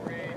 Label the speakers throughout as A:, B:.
A: Great.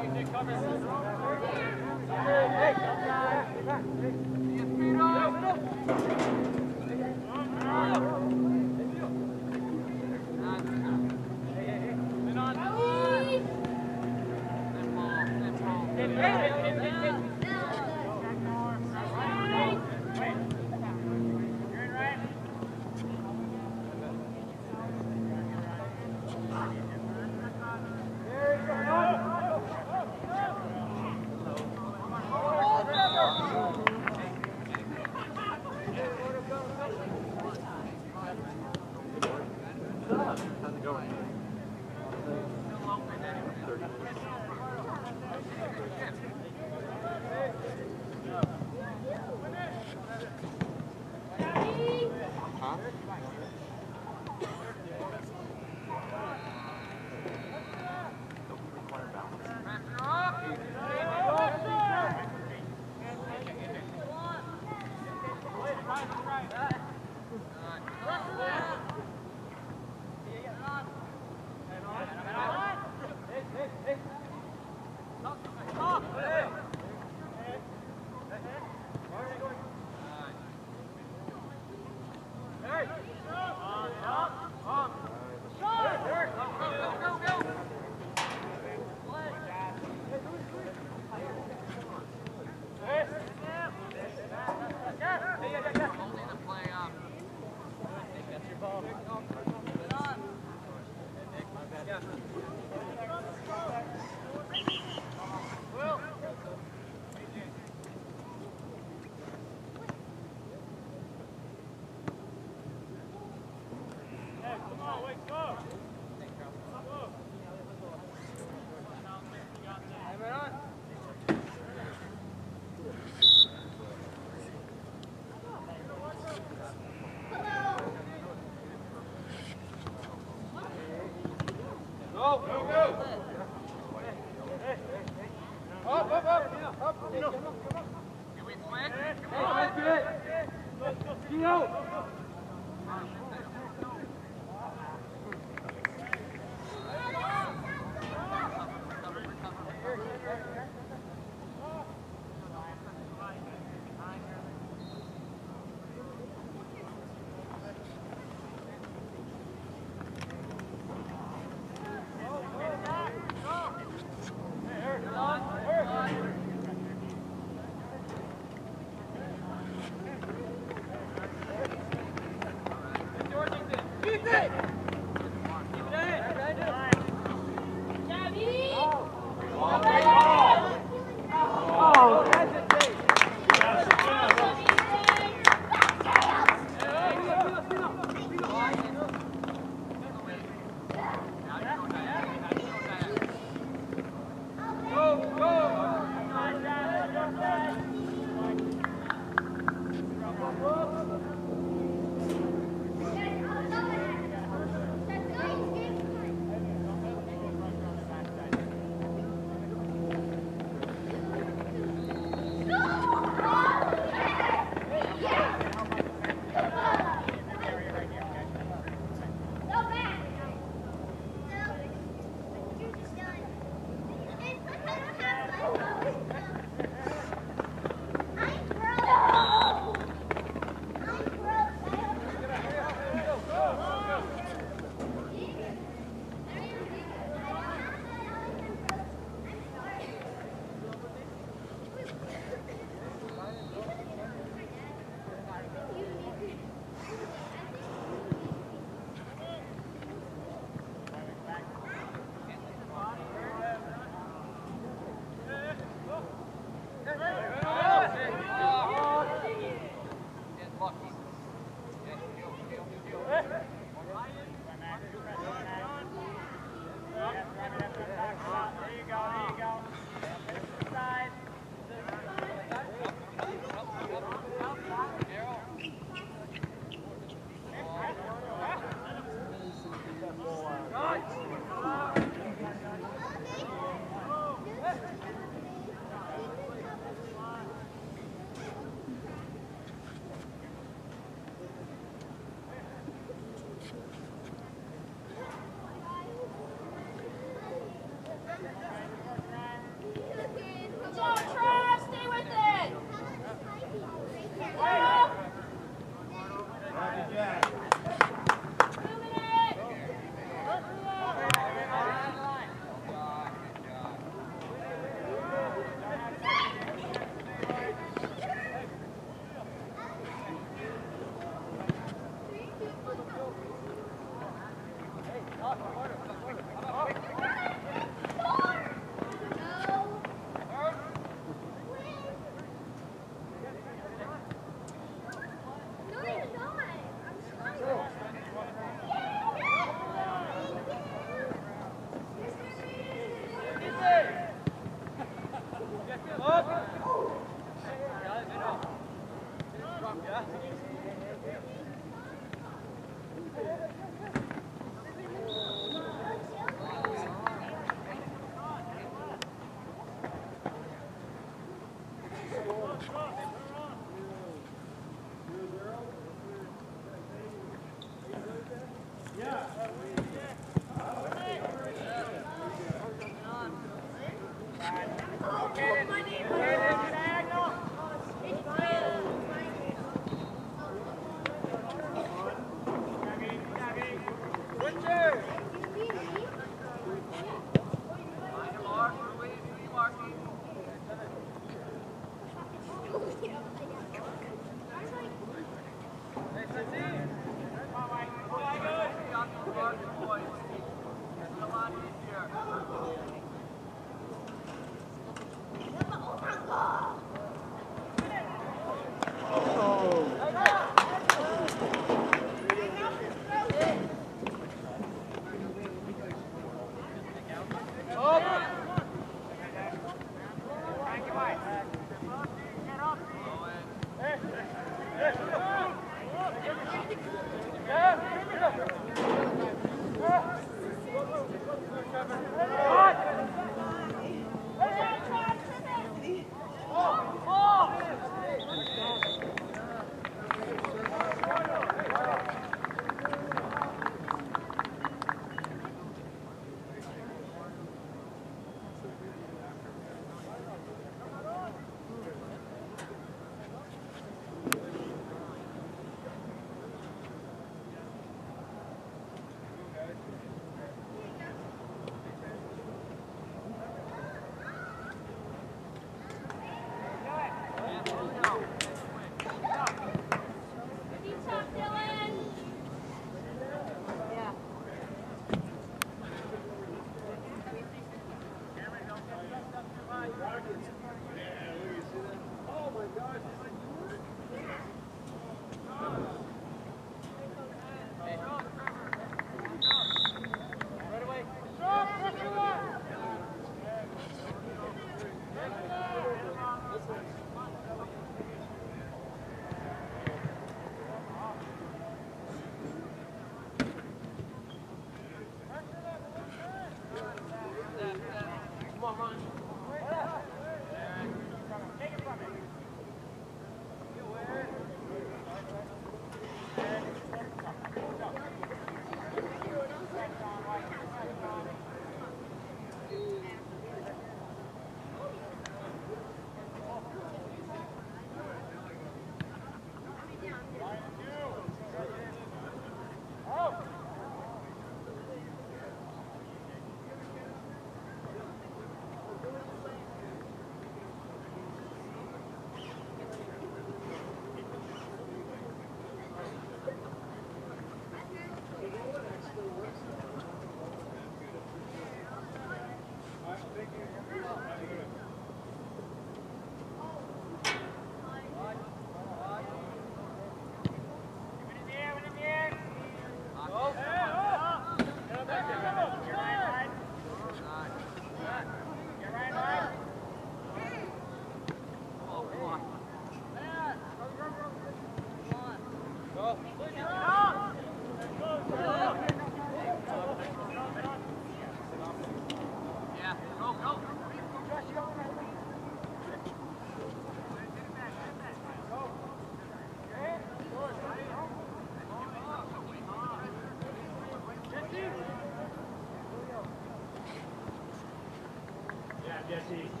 A: Jesse.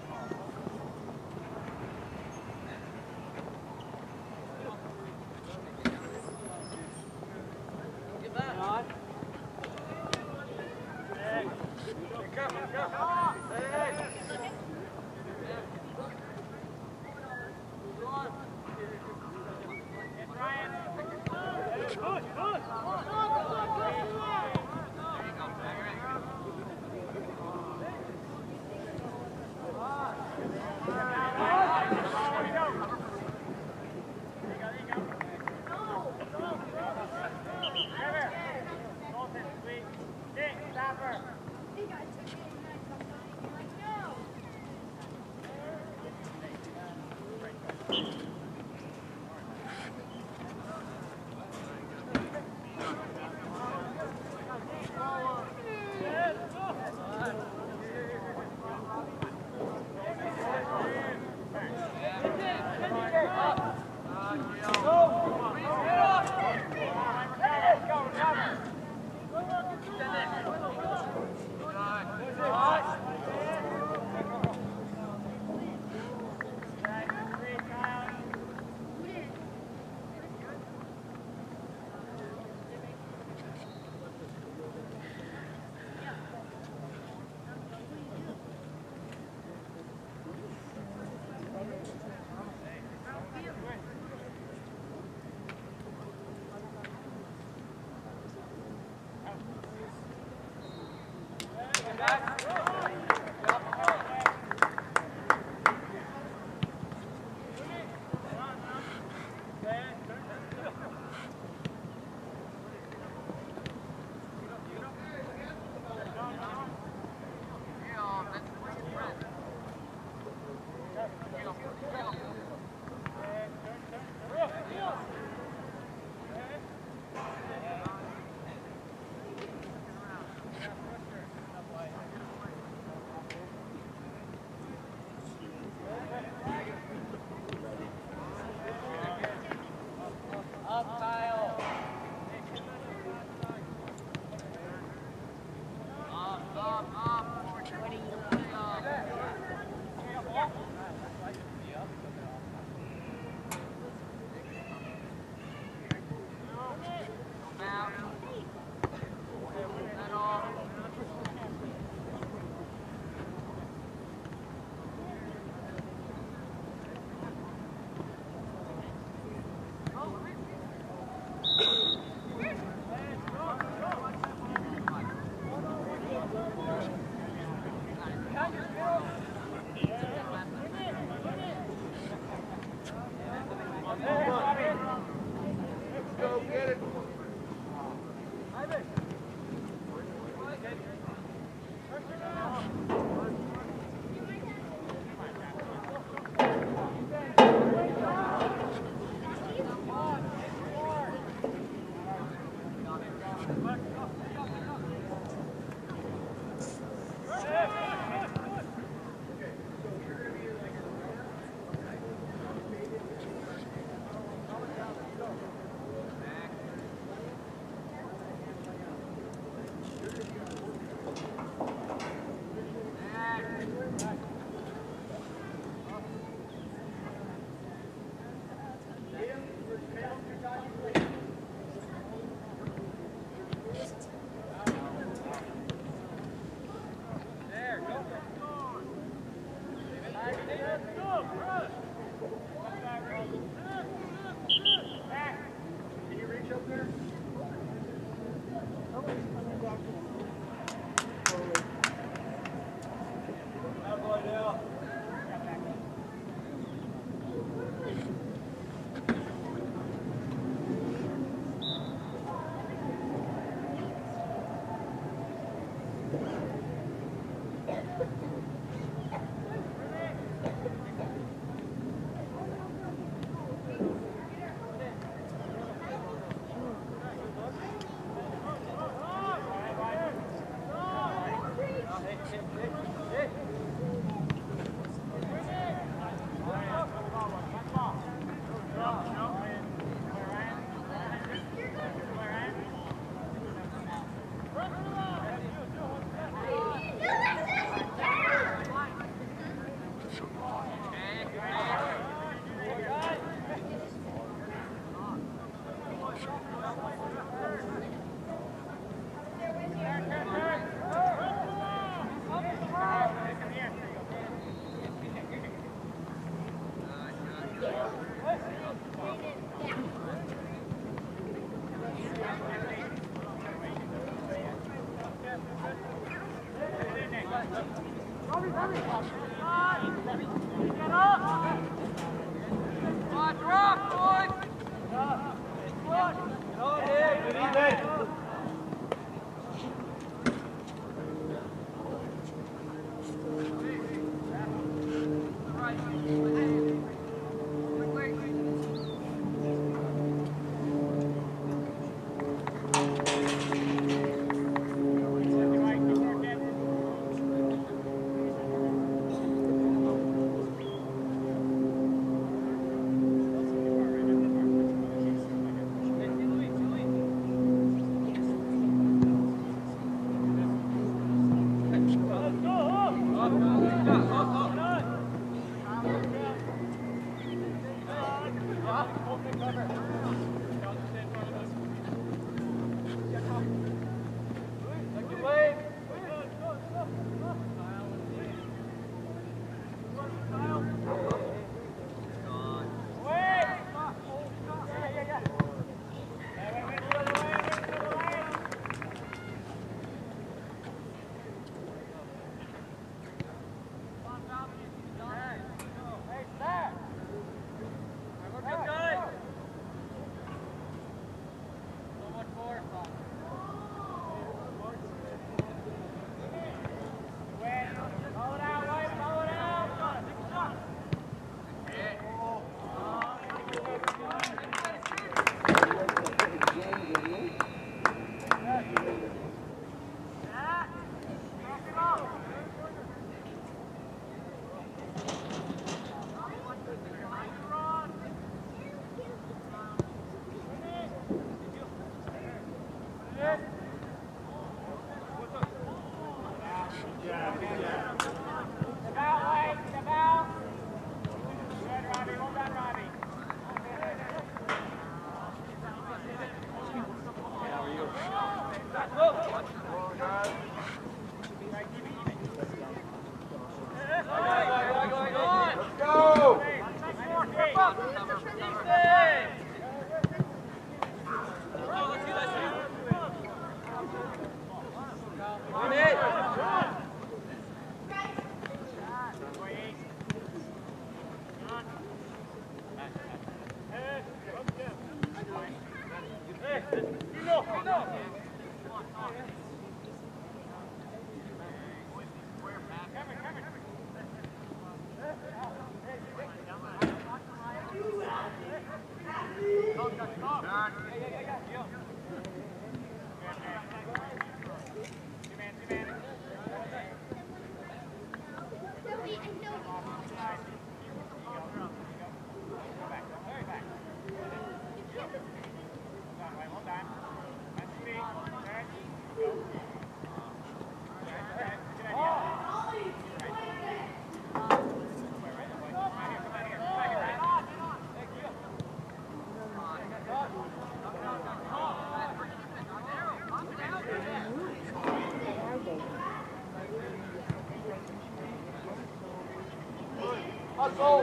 A: Azul!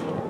A: Azul!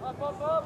B: Up, up, up.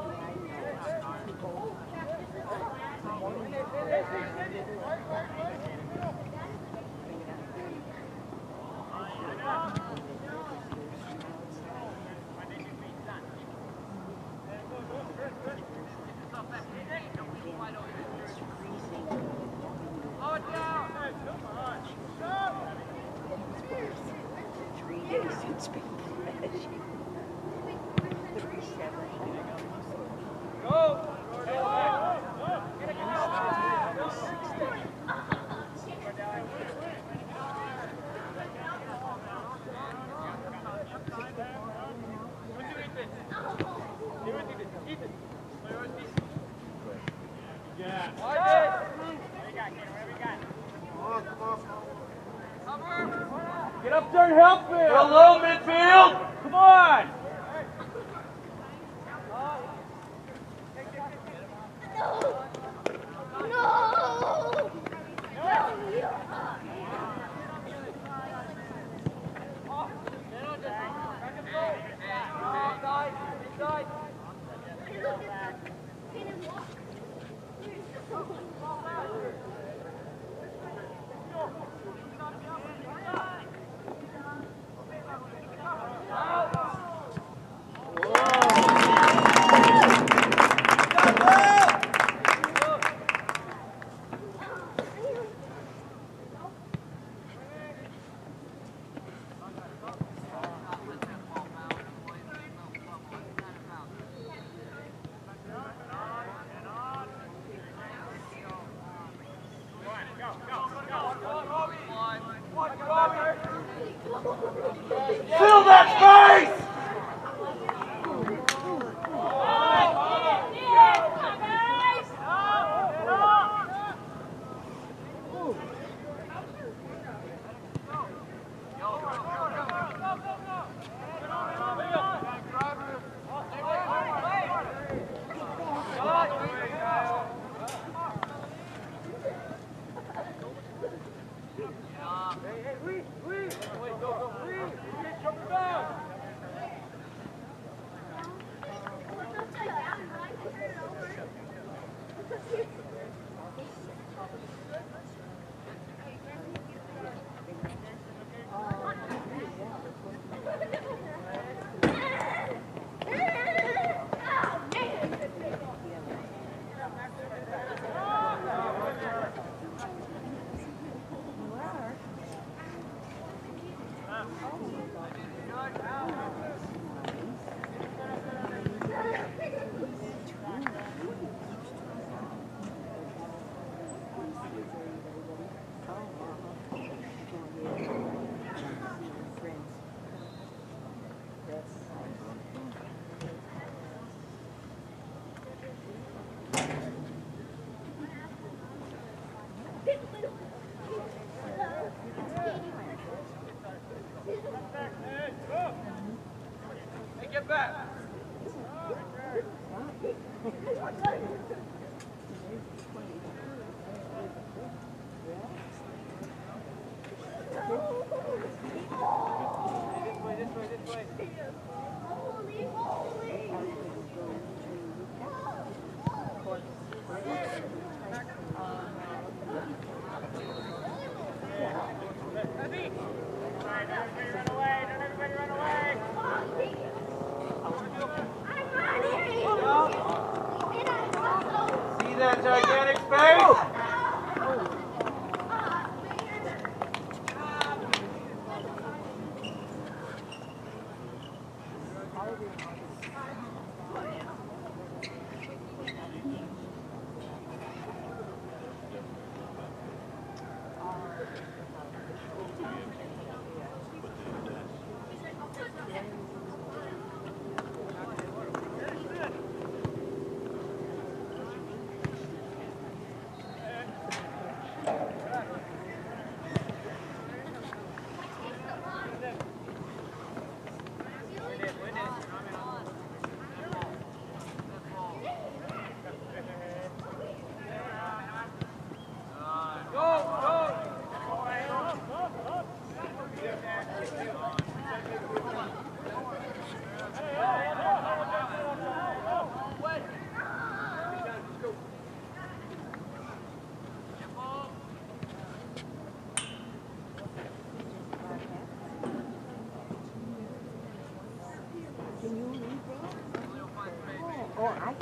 A: Ai